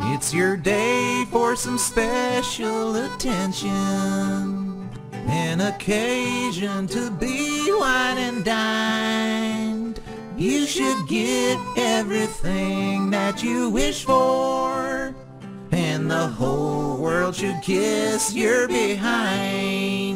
It's your day for some special attention. An occasion to be wine and dined. You should get everything that you wish for. And the whole world should kiss your behind.